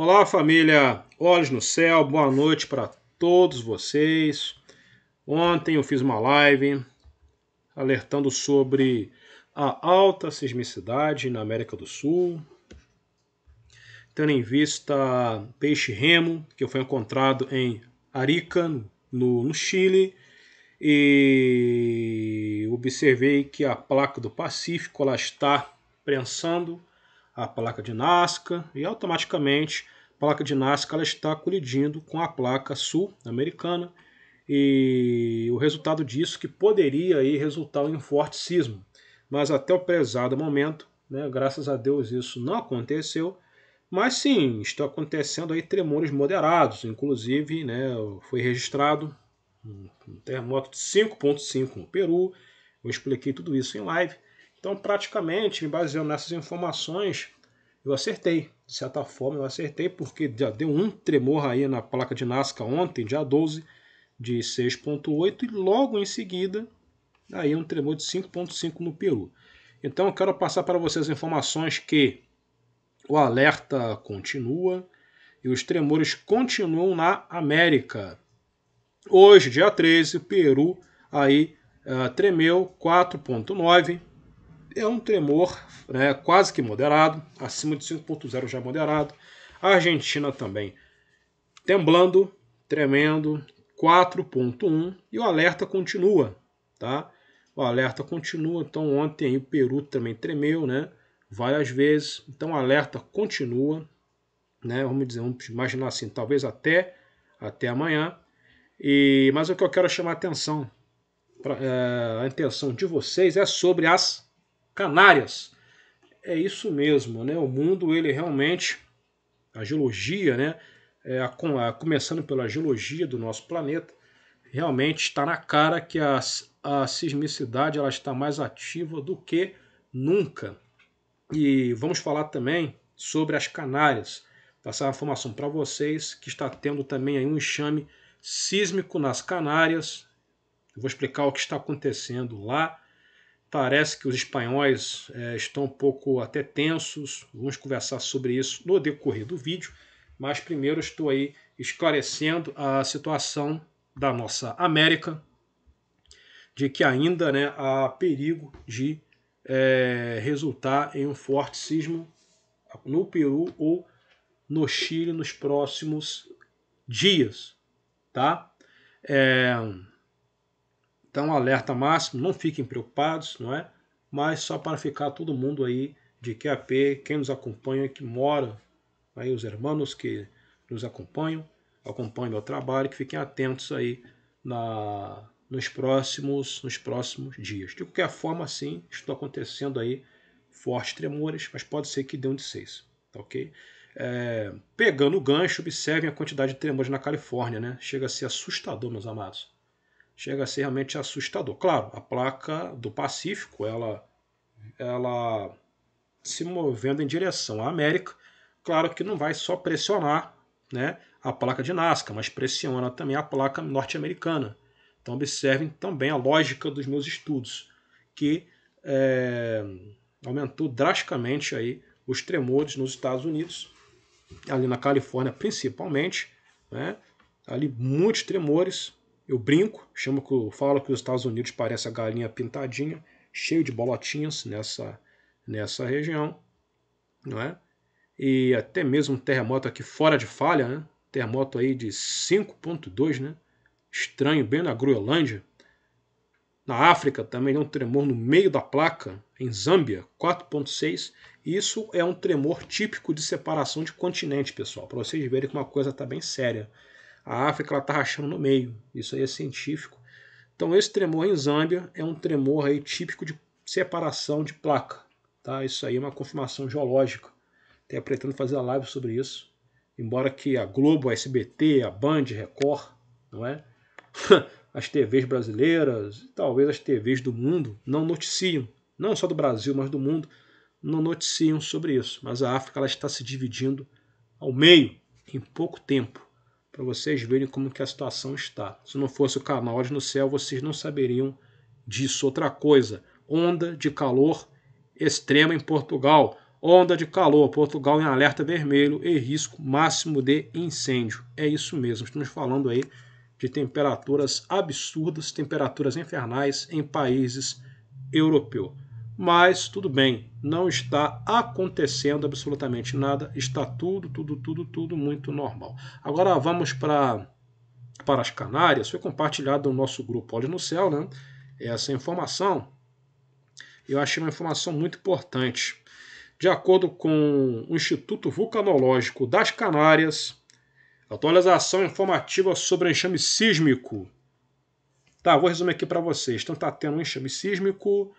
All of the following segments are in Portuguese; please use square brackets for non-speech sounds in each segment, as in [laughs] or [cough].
Olá, família Olhos no Céu, boa noite para todos vocês. Ontem eu fiz uma live alertando sobre a alta sismicidade na América do Sul, tendo em vista peixe remo, que foi encontrado em Arica, no, no Chile, e observei que a placa do Pacífico ela está prensando a placa de Nazca e automaticamente a placa de Nazca ela está colidindo com a placa sul-americana e o resultado disso que poderia aí resultar em um forte sismo. Mas até o prezado momento, né, graças a Deus isso não aconteceu, mas sim, está acontecendo aí tremores moderados, inclusive né, foi registrado um terremoto de 5.5 no Peru, eu expliquei tudo isso em live, então praticamente, me baseando nessas informações, eu acertei, de certa forma eu acertei, porque já deu um tremor aí na placa de Nazca ontem, dia 12, de 6.8 e logo em seguida aí um tremor de 5.5 no Peru. Então eu quero passar para vocês informações que o alerta continua e os tremores continuam na América. Hoje, dia 13, o Peru aí uh, tremeu 4.9. É um tremor né, quase que moderado, acima de 5.0 já moderado. A Argentina também temblando, tremendo, 4.1 e o alerta continua, tá? O alerta continua, então ontem o Peru também tremeu, né? Várias vezes, então o alerta continua, né? Vamos dizer, vamos imaginar assim, talvez até até amanhã. E mas o que eu quero chamar a atenção, pra, é, a intenção de vocês é sobre as Canárias. É isso mesmo, né? O mundo ele realmente a geologia, né? é, a, a, começando pela geologia do nosso planeta, realmente está na cara que a, a sismicidade ela está mais ativa do que nunca. E vamos falar também sobre as Canárias. Passar a informação para vocês que está tendo também aí um enxame sísmico nas Canárias. Eu vou explicar o que está acontecendo lá. Parece que os espanhóis é, estão um pouco até tensos. Vamos conversar sobre isso no decorrer do vídeo mas primeiro estou aí esclarecendo a situação da nossa América, de que ainda né, há perigo de é, resultar em um forte sismo no Peru ou no Chile nos próximos dias, tá? É, então, alerta máximo, não fiquem preocupados, não é? Mas só para ficar todo mundo aí de QAP, quem nos acompanha, que mora aí os irmãos que nos acompanham, acompanham meu trabalho, que fiquem atentos aí na, nos próximos nos próximos dias. De qualquer forma, sim, está acontecendo aí fortes tremores, mas pode ser que dê um de seis, tá ok? É, pegando o gancho, observem a quantidade de tremores na Califórnia, né? Chega a ser assustador, meus amados. Chega a ser realmente assustador. Claro, a placa do Pacífico, ela, ela se movendo em direção à América, Claro que não vai só pressionar né, a placa de Nazca, mas pressiona também a placa norte-americana. Então observem também a lógica dos meus estudos, que é, aumentou drasticamente aí os tremores nos Estados Unidos, ali na Califórnia principalmente, né, ali muitos tremores. Eu brinco, chamo que falo que os Estados Unidos parece a galinha pintadinha, cheio de bolotinhas nessa nessa região, não é? e até mesmo um terremoto aqui fora de falha, né? Terremoto aí de 5.2, né? Estranho, bem na Groenlândia. Na África também um tremor no meio da placa, em Zâmbia, 4.6. Isso é um tremor típico de separação de continente, pessoal, para vocês verem que uma coisa está bem séria. A África está rachando no meio, isso aí é científico. Então esse tremor em Zâmbia é um tremor aí típico de separação de placa. Tá? Isso aí é uma confirmação geológica. Até pretendo fazer a live sobre isso. Embora que a Globo, a SBT, a Band, Record, não é? [laughs] as TVs brasileiras talvez as TVs do mundo não noticiam, não só do Brasil, mas do mundo, não noticiam sobre isso. Mas a África ela está se dividindo ao meio em pouco tempo, para vocês verem como que a situação está. Se não fosse o canal Olhos no Céu, vocês não saberiam disso. Outra coisa, onda de calor extrema em Portugal Onda de calor, Portugal em alerta vermelho e risco máximo de incêndio. É isso mesmo, estamos falando aí de temperaturas absurdas, temperaturas infernais em países europeus. Mas tudo bem, não está acontecendo absolutamente nada, está tudo, tudo, tudo, tudo muito normal. Agora vamos para, para as Canárias, foi compartilhado no nosso grupo Olhos no Céu, né? Essa informação, eu achei uma informação muito importante. De acordo com o Instituto Vulcanológico das Canárias, atualização informativa sobre enxame sísmico. Tá, vou resumir aqui para vocês. Então está tendo um enxame sísmico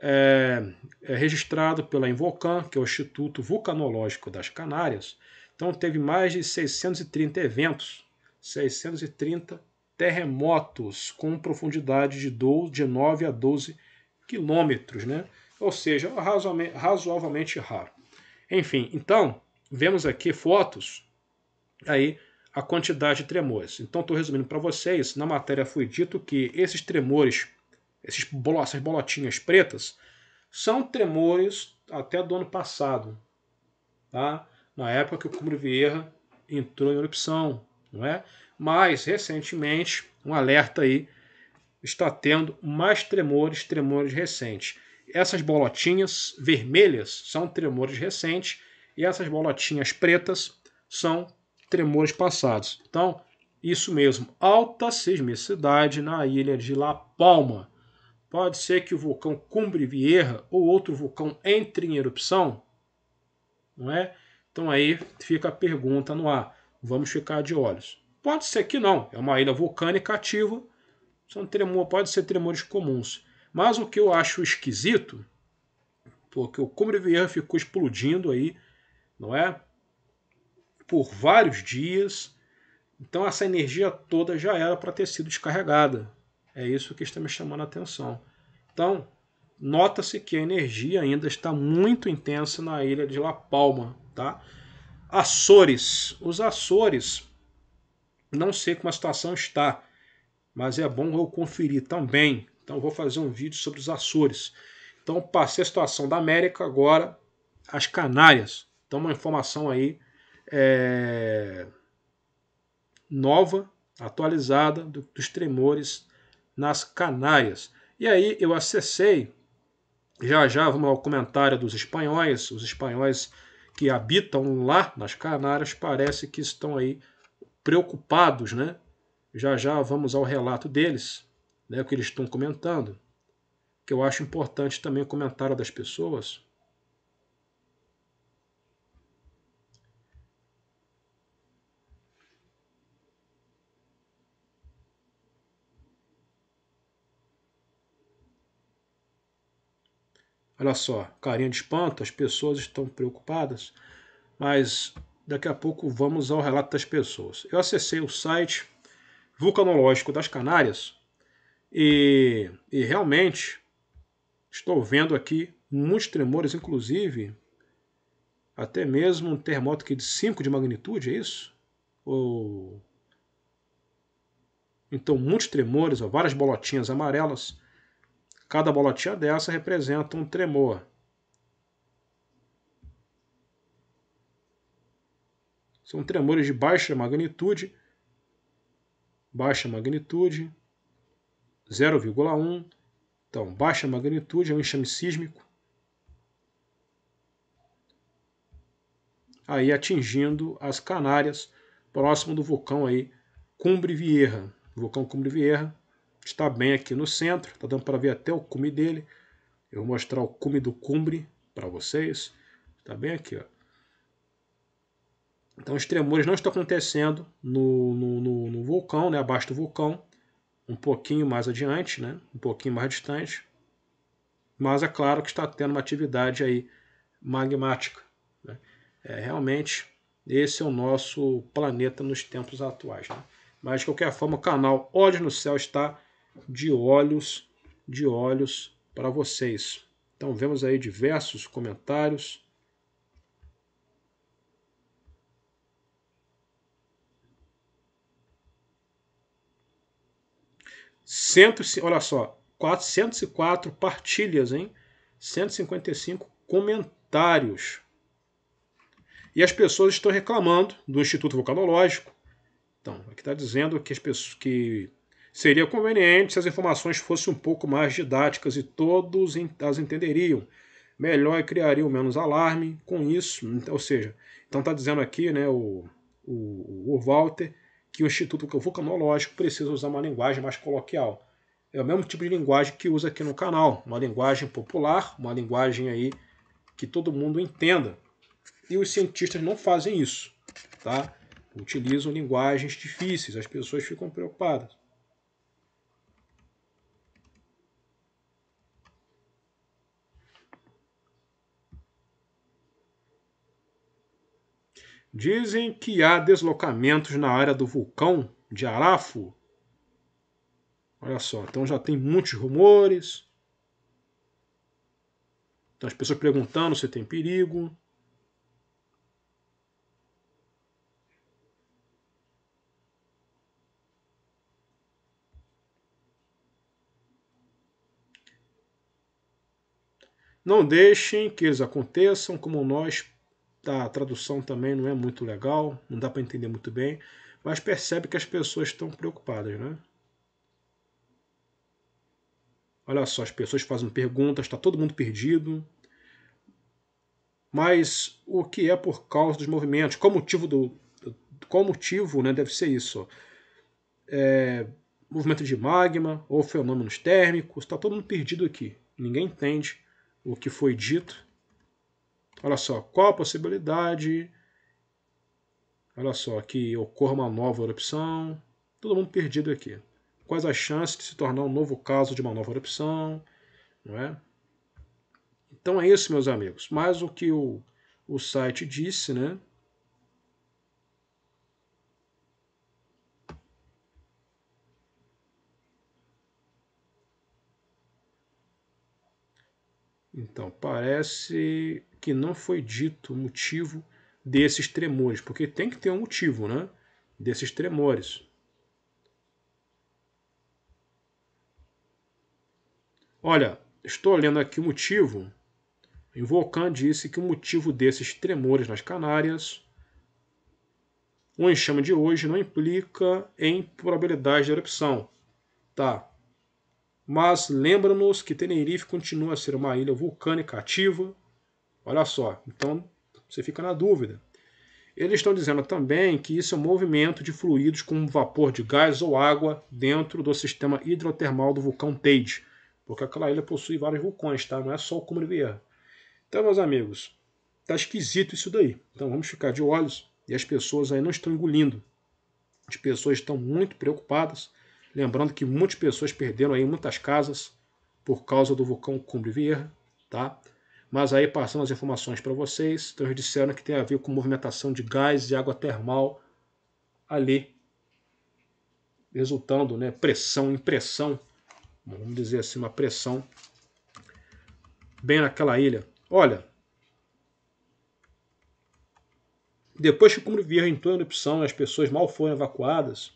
é, é registrado pela Invocan, que é o Instituto Vulcanológico das Canárias. Então teve mais de 630 eventos, 630 terremotos com profundidade de, 12, de 9 a 12 quilômetros, né? ou seja, razoavelmente, razoavelmente raro. Enfim, então, vemos aqui fotos, aí a quantidade de tremores. Então, estou resumindo para vocês, na matéria foi dito que esses tremores, esses bolo, essas bolotinhas pretas, são tremores até do ano passado, tá? na época que o Cumbre Vieira entrou em erupção, não é? Mas, recentemente, um alerta aí, está tendo mais tremores, tremores recentes. Essas bolotinhas vermelhas são tremores recentes e essas bolotinhas pretas são tremores passados. Então, isso mesmo, alta sismicidade na ilha de La Palma. Pode ser que o vulcão Cumbre Vieja ou outro vulcão entre em erupção, não é? Então aí fica a pergunta no ar. Vamos ficar de olhos. Pode ser que não, é uma ilha vulcânica ativa, são tremor, pode ser tremores comuns. Mas o que eu acho esquisito, porque o Cumbre Vieja ficou explodindo aí, não é? Por vários dias. Então essa energia toda já era para ter sido descarregada. É isso que está me chamando a atenção. Então, nota-se que a energia ainda está muito intensa na ilha de La Palma, tá? Açores. Os Açores, não sei como a situação está, mas é bom eu conferir também então vou fazer um vídeo sobre os Açores. Então passei a situação da América, agora as Canárias. Então uma informação aí é, nova, atualizada do, dos tremores nas Canárias. E aí eu acessei, já já vamos ao comentário dos espanhóis, os espanhóis que habitam lá nas Canárias parece que estão aí preocupados, né? Já já vamos ao relato deles né, o que eles estão comentando, que eu acho importante também o comentário das pessoas. Olha só, carinha de espanto, as pessoas estão preocupadas, mas daqui a pouco vamos ao relato das pessoas. Eu acessei o site vulcanológico das Canárias e, e realmente estou vendo aqui muitos tremores, inclusive até mesmo um terremoto aqui de 5 de magnitude, é isso? Ou... Então, muitos tremores, ó, várias bolotinhas amarelas. Cada bolotinha dessa representa um tremor. São tremores de baixa magnitude. Baixa magnitude. 0,1. Então, baixa magnitude é um enxame sísmico. Aí atingindo as Canárias, próximo do vulcão aí Cumbre Vieja. O vulcão Cumbre Vieja está bem aqui no centro, está dando para ver até o cume dele. Eu vou mostrar o cume do Cumbre para vocês. Está bem aqui, ó. Então os tremores não estão acontecendo no, no, no, no vulcão, né, abaixo do vulcão um pouquinho mais adiante, né? um pouquinho mais distante, mas é claro que está tendo uma atividade aí magmática. Né? É, realmente, esse é o nosso planeta nos tempos atuais. Né? Mas, de qualquer forma, o canal Olhos no Céu está de olhos, de olhos para vocês. Então, vemos aí diversos comentários. Cento, olha só, 404 partilhas, hein? 155 comentários. E as pessoas estão reclamando do Instituto Vulcanológico. Então, aqui está dizendo que, as pessoas, que seria conveniente se as informações fossem um pouco mais didáticas e todos as entenderiam melhor e criariam menos alarme com isso. Ou seja, então está dizendo aqui né, o, o, o Walter que o Instituto Vulcanológico precisa usar uma linguagem mais coloquial. É o mesmo tipo de linguagem que usa aqui no canal, uma linguagem popular, uma linguagem aí que todo mundo entenda. E os cientistas não fazem isso, tá? Utilizam linguagens difíceis, as pessoas ficam preocupadas. Dizem que há deslocamentos na área do vulcão de Arafo. Olha só, então já tem muitos rumores. Então as pessoas perguntando se tem perigo. Não deixem que eles aconteçam como nós a tradução também não é muito legal, não dá para entender muito bem, mas percebe que as pessoas estão preocupadas, né? Olha só, as pessoas fazem perguntas, está todo mundo perdido. Mas o que é por causa dos movimentos? Qual motivo do. Qual motivo né, deve ser isso? É, movimento de magma ou fenômenos térmicos? Está todo mundo perdido aqui. Ninguém entende o que foi dito Olha só, qual a possibilidade? Olha só, que ocorra uma nova erupção. Todo mundo perdido aqui. Quais as chances de se tornar um novo caso de uma nova erupção? Não é? Então é isso, meus amigos. Mais o que o, o site disse, né? Então, parece que não foi dito o motivo desses tremores, porque tem que ter um motivo, né? Desses tremores. Olha, estou lendo aqui o motivo. Invocan disse que o motivo desses tremores nas Canárias, o enxame de hoje não implica em probabilidade de erupção. Tá. Mas lembra-nos que Tenerife continua a ser uma ilha vulcânica ativa Olha só, então você fica na dúvida. Eles estão dizendo também que isso é um movimento de fluidos como vapor de gás ou água dentro do sistema hidrotermal do vulcão Teide, porque aquela ilha possui vários vulcões, tá? Não é só o Cumbre Vieira. Então, meus amigos, tá esquisito isso daí. Então vamos ficar de olhos e as pessoas aí não estão engolindo. As pessoas estão muito preocupadas, lembrando que muitas pessoas perderam aí muitas casas por causa do vulcão Cumbre Vieira, tá? Mas aí, passando as informações para vocês, então eles disseram que tem a ver com movimentação de gás e água termal ali, resultando, né, pressão, impressão, vamos dizer assim, uma pressão bem naquela ilha. Olha, depois que o Cumbre Vieja entrou em erupção e as pessoas mal foram evacuadas,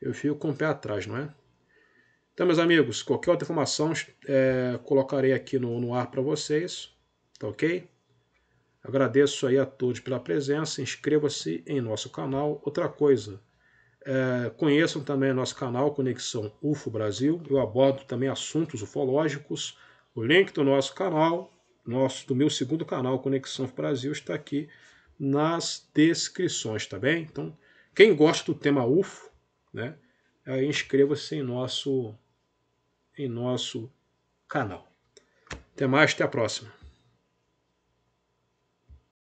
eu fico com o pé atrás, não é? Então, meus amigos, qualquer outra informação é, colocarei aqui no, no ar para vocês. Tá ok? Agradeço aí a todos pela presença, inscreva-se em nosso canal. Outra coisa, é, conheçam também nosso canal Conexão UFO Brasil. Eu abordo também assuntos ufológicos. O link do nosso canal, nosso, do meu segundo canal Conexão UFO Brasil, está aqui nas descrições, tá bem? Então, quem gosta do tema UFO, né, inscreva-se em nosso, em nosso canal. Até mais, até a próxima.